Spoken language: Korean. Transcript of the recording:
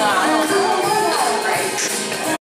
나.